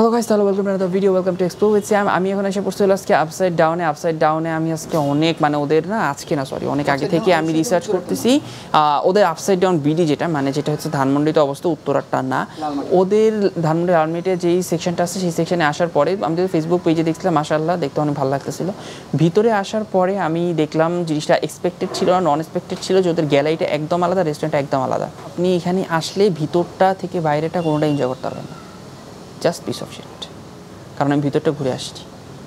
Hello guys তাহলে welcome to another video welcome to explore with Sam আমি এখন এসে পড়ছি আজকে আপসাইড ডাউনে আপসাইড ডাউনে আমি আজকে অনেক মানে ওদের না আজকে না সরি অনেক আগে থেকে আমি রিসার্চ করতেছি। ওদের আপসাইড ডাউন বিডি যেটা মানে যেটা হচ্ছে ধানমন্ডিতে অবস্থা উত্তরারটা না। ওদের ধানমন্ডি আর্মিটে যেই সেকশনটা আছে সেই সেকশনে আসার পরে আমি যদি ফেসবুক পেজে দেখছিলাম মাশাআল্লাহ দেখতে অনেক ভালো লাগতেছিল। ভিতরে আসার পরে আমি দেখলাম জিনিসটা এক্সপেক্টেড ছিল না নন এক্সপেক্টেড ছিল যে ওদের গ্যালারিটা একদম আলাদা রেস্টুরেন্টটা একদম আলাদা। আপনি এখানে আসলে ভিতরটা থেকে বাইরেটা কোনোটা এনজয় করতে পারবেন না। জাস্ট পিস অফ শিট কারণ আমি ভিতরটা ঘুরে আসছি।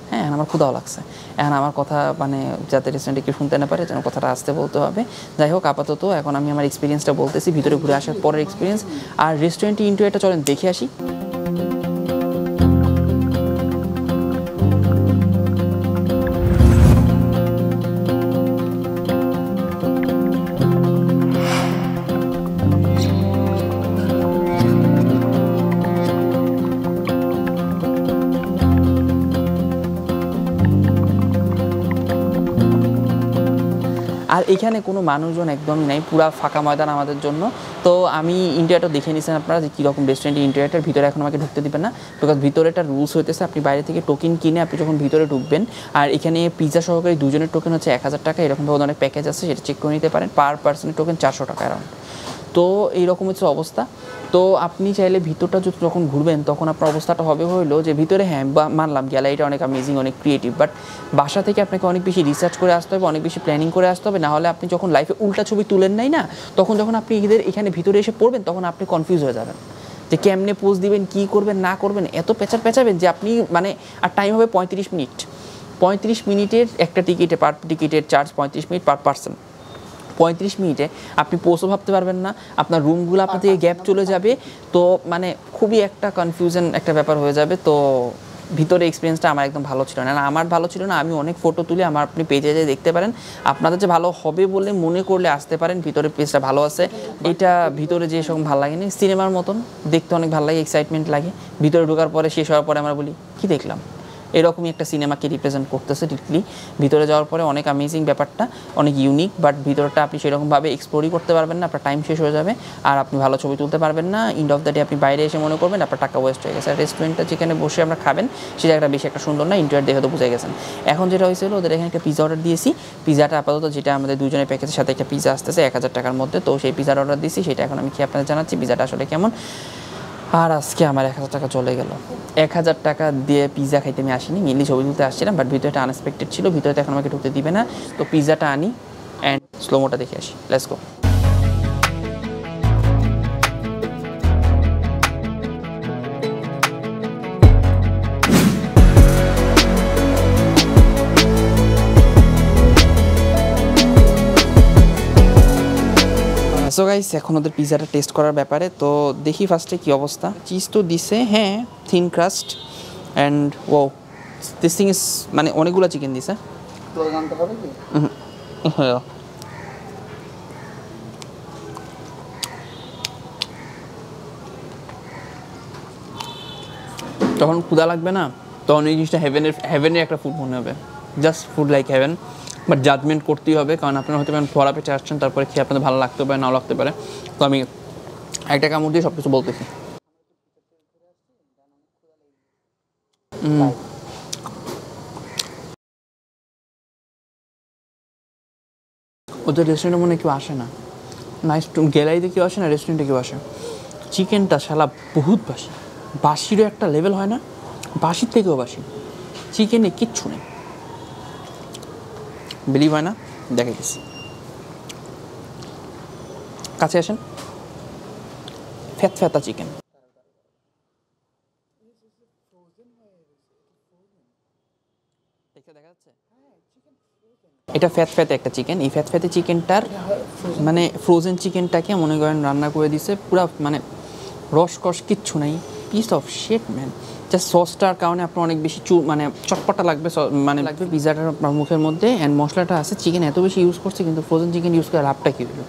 হ্যাঁ এখন আমার ক্ষুদাও লাগছে। এখন আমার কথা মানে যাতে রেস্টুরেন্টে কেউ শুনতে না পারে, যেন কথাটা আসতে বলতে হবে। যাই হোক, আপাতত এখন আমি আমার এক্সপিরিয়েন্সটা বলতেছি। ভিতরে ঘুরে আসার পরের এক্সপিরিয়েন্স আর রেস্টুরেন্টটি ইন্টু এটা চলেন, দেখে আসি। আর এখানে কোনো মানুষজন একদমই নাই, পুরা ফাঁকা ময়দান আমাদের জন্য। তো আমি ইন্টারিয়ারটা দেখে নিয়েছেন আপনারা যে কীরকম রেস্টুরেন্ট ইন্টারিয়ারটার ভিতরে এখন আমাকে ঢুকতে দেবেন না। বিকজ ভিতরে একটা রুলস হইতেছে আপনি বাইরে থেকে টোকেন কিনে আপনি যখন ভিতরে ঢুকবেন, আর এখানে পিজা সহকারী দুজনের টোকেন হচ্ছে এক হাজার টাকা, এরকমভাবে অনেক প্যাকেজ আছে, সেটা চেক করে নিতে পারেন। পার পার্সনের টোকেন চারশো টাকা অ্যারাউন্ড তো এইরকম হচ্ছে অবস্থা। তো আপনি চাইলে ভিতরটা যখন ঘুরবেন, তখন আপনার অবস্থাটা হবে হলো যে ভিতরে হ্যাঁ বা মানলাম গ্যালারিটা অনেক অ্যামেজিং অনেক ক্রিয়েটিভ বাট বাসা থেকে আপনাকে অনেক বেশি রিসার্চ করে আসতে হবে, অনেক বেশি প্ল্যানিং করে আসতে হবে, নাহলে আপনি যখন লাইফে উল্টা ছবি তুলেন নাই না, তখন যখন আপনি এদের এখানে ভিতরে এসে পড়বেন, তখন আপনি কনফিউজ হয়ে যাবেন। যে কেমনে পোজ দিবেন, কী করবেন, না করবেন, এত পেঁচার পেঁচাবেন যে আপনি মানে আর টাইম হবে পঁয়ত্রিশ মিনিট। পঁয়ত্রিশ মিনিটের একটা টিকিটে পার টিকিটের চার্জ পঁয়ত্রিশ মিনিট পার পার্সন পঁয়ত্রিশ মিনিটে। আপনি পোস্টও ভাবতে পারবেন না আপনার রুমগুলো আপনার থেকে গ্যাপ চলে যাবে। তো মানে খুবই একটা কনফিউশন একটা ব্যাপার হয়ে যাবে। তো ভিতরে এক্সপিরিয়েন্সটা আমার একদম ভালো ছিল না। আমার ভালো ছিল না আমি অনেক ফটো তুলে আমার আপনি পেজে যেয়ে দেখতে পারেন। আপনাদের যে ভালো হবে বলে মনে করলে আসতে পারেন ভিতরে পেজটা ভালো আছে। এটা ভিতরে যে সেরকম ভালো লাগেনি। সিনেমার মতন দেখতে অনেক ভালো লাগে এক্সাইটমেন্ট লাগে। ভিতরে ঢোকার পরে শেষ হওয়ার পরে আমরা বলি কি দেখলাম? এরকমই একটা সিনেমাকে রিপ্রেজেন্ট করতেছে ডিপলি ভিতরে যাওয়ার পরে অনেক অ্যামেজিং ব্যাপারটা, অনেক ইউনিক বাট ভিতরটা আপনি সেরকমভাবে এক্সপ্লোরই করতে পারবেন না, আপনার টাইম শেষ হয়ে যাবে, আর আপনি ভালো ছবি তুলতে পারবেন না। ইন্ড অফ দ্য ডে আপনি বাইরে এসে মনে করবেন, আপনার টাকা ওয়েস্ট হয়ে গেছে। আর রেস্টুরেন্টটা যেখানে বসে আমরা খাবেন সেই জায়গাটা বেশি একটা সুন্দর না ইন্টারনেট দেখে তো বুঝে গেছেন। এখন যেটা হয়েছিল, ওদের এখানে একটা পিজা অর্ডার দিয়েছি। পিজাটা আপাতত যেটা আমাদের দুজনের প্যাকেজের সাথে একটা পিজা আসতেছে, এক হাজার টাকার মধ্যে। তো সেই পিজার অর্ডার দিয়েছি, সেটা এখন আমি খেয়ে আপনাদের জানাচ্ছি পিজাটা আসলে কেমন। আর আজকে আমার এক হাজার টাকা চলে গেল। এক হাজার টাকা দিয়ে পিজা খাইতে আমি আসিনি মেনলি ছবি তুলতে আসছিলাম বাট ভিতরে আনএক্সপেক্টেড ছিল, ভিতরে এখন আমাকে ঢুকতে দিবে না, তো পিজাটা আনি অ্যান্ড স্লোমোটা দেখে আসি। লেটস গো সো গাইস এখন ওদের পিজাটা টেস্ট করার ব্যাপারে তো দেখি ফার্স্টে কি অবস্থা। চিজ তো দিছে হ্যাঁ thin crust and O this thing is মানে অনেকগুলো চিকেন দিছে। হ্যাঁ। তখন ক্ষুধা লাগবে না? তখন এই জিনিসটা হেভেনের হেভেনের একটা ফুড মনে হবে। Just food like heaven but judgement করতেই হবে, কারণ আপনারা হয়তো পারেন ফরা পেটে আসছেন, তারপরে খেয়ে আপনাদের ভালো লাগতে পারে, নাও লাগতে পারে। তো আমি একটা কামড় দিয়ে সব কিছু বলতেছি। ওদের রেস্টুরেন্টে মনে কেউ আসে না। নাইস গ্যালারিতে কেউ আসে না রেস্টুরেন্টে কেউ আসে চিকেনটা শালা বহুত বাসি। বাসিরও একটা লেভেল হয় না, বাসির থেকেও বাসি। চিকেনে কিচ্ছু নেই। বিলিভ হয় না, দেখে গেছি। কাছে আসেন। ফ্যাত ফ্যাতা চিকেন এটা ফ্যাত ফ্যাতে একটা চিকেন। এই ফ্যাত ফ্যাতে চিকেনটার মানে ফ্রোজেন চিকেনটাকে মনে করেন রান্না করে দিছে। পুরা মানে রস রসকস কিচ্ছু নাই। Piece of shit man just সসটার কারণে আপনার অনেক বেশি চু মানে চটপটা লাগবে মানে লাগবে। পিজাটার আপনার মুখের মধ্যে অ্যান্ড মশলাটা আছে। চিকেন এত বেশি ইউজ করছে কিন্তু ফ্রোজেন চিকেন ইউজ করে লাভটা কী হলো?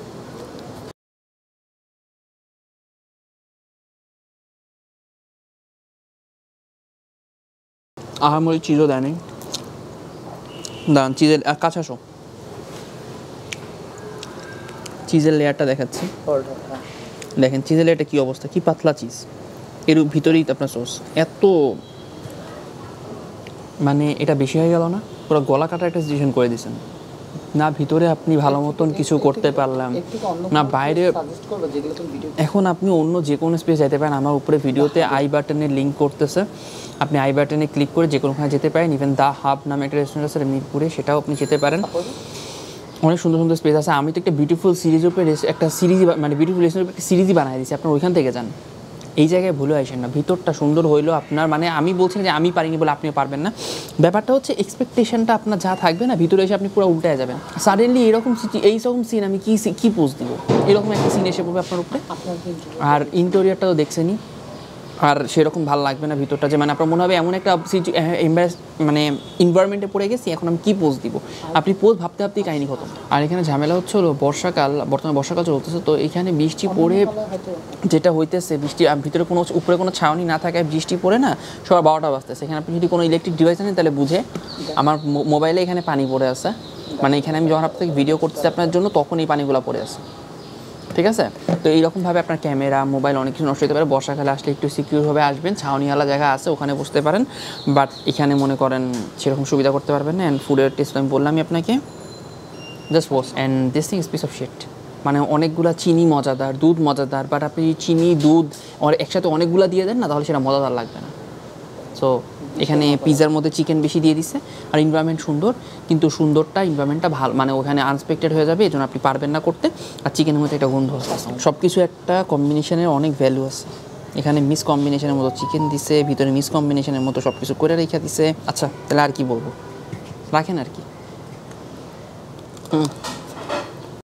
আহামরি চিজও দেয়নি। দাঁড়ান চিজের আহ, কাছে আসো। চিজের লেয়ারটা দেখাচ্ছি। দেখেন চিজের লেয়ারটা কী অবস্থা? কি পাতলা চিজ এর ভিতরেই আপনার সস এত মানে এটা বেশি হয়ে গেল না? পুরো গলা কাটা একটা সিচুয়েশন করে দিয়েছেন। না ভিতরে আপনি ভালো মতন কিছু করতে পারলাম। না বাইরে এখন আপনি অন্য যে কোনো স্পেস যেতে পারেন। আমার উপরে ভিডিওতে আই বাটনে লিঙ্ক করতেছে। আপনি আই বাটনে ক্লিক করে যে কোনোখানে যেতে পারেন। ইভেন দা হাব নামে একটা রেস্টুরেন্ট আছে মিরপুরে সেটাও আপনি যেতে পারেন। অনেক সুন্দর সুন্দর স্পেস আছে। আমি তো একটা বিউটিফুল সিরিজের উপরে একটা সিরিজ মানে বিউটিফুল রেস্টুরেন্ট একটা সিরিজই বানিয়ে দিয়েছি। আপনার ওইখান থেকে যান। এই জায়গায় ভুলে আসেন না। ভিতরটা সুন্দর হইল আপনার মানে আমি বলছি যে আমি পারিনি বলে আপনিও পারবেন না। ব্যাপারটা হচ্ছে এক্সপেকটেশনটা আপনার যা থাকবে না ভিতরে এসে আপনি পুরো উল্টায় যাবেন। সাডেনলি এরকম এই রকম সিন আমি কি কি পোজ দিব? এরকম একটা সিন এসে পড়বে আপনার উপরে? আর ইন্টেরিয়ারটাও দেখছেনই। আর সেরকম ভালো লাগবে না ভিতরটা যে মানে আপনার মনে হবে এমন একটা embarrass- মানে ইনভারমেন্টে পড়ে গেছি এখন আমি কি পোজ দিব? আপনি পোজ ভাবতে ভাবতেই কাহিনী খতম। আর এখানে ঝামেলা হচ্ছে হলো বর্ষাকাল বর্তমানে বর্ষাকাল চলতেছে তো এখানে বৃষ্টি পড়ে যেটা হইতেছে বৃষ্টি ভিতরে কোনো উপরে কোনো ছাউনি না থাকায় বৃষ্টি পড়ে না সবার বারোটা বাজতেছে। এখানে আপনি যদি কোনো ইলেকট্রিক ডিভাইস আনেন তাহলে বুঝে আমার মোবাইলে এখানে পানি পড়ে আছে। মানে এখানে আমি যখন আপনাকে ভিডিও করতেছি আপনার জন্য তখন এই পানিগুলো পড়ে আছে। ঠিক আছে? তো এইরকমভাবে আপনার ক্যামেরা, মোবাইল অনেক কিছু নষ্ট হতে পারে। বর্ষাকালে আসলে একটু সিকিউরভাবে আসবেন। ছাউনিওয়ালা জায়গা আছে, ওখানে বসতে পারেন। বাট এখানে মনে করেন সেরকম সুবিধা করতে পারবেন না। অ্যান্ড ফুডের টেস্ট আমি বললামই আপনাকে। Just wash and this thing piece of shit মানে অনেকগুলা চিনি মজাদার, দুধ মজাদার। বাট আপনি চিনি, দুধ একসাথে অনেকগুলা দিয়ে দেন না, তাহলে সেটা মজাদার লাগবে না। সো এখানে পিৎজার মধ্যে চিকেন বেশি দিয়ে দিছে। আর এনভায়রনমেন্ট সুন্দর, কিন্তু সুন্দরটা এনভায়রনমেন্টটা ভালো মানে ওখানে আনএক্সপেক্টেড হয়ে যাবে এই জন্য আপনি পারবেন না করতে। আর চিকেনের মধ্যে একটা গন্ধ আছে। সব কিছু একটা কম্বিনেশনের অনেক ভ্যালু আছে। এখানে মিস কম্বিনেশনের মতো চিকেন দিছে, ভিতরে মিস কম্বিনেশনের মতো সব কিছু করে রেখে দিছে। আচ্ছা তাহলে আর কি বলব? রাখেন আর কি। হুম।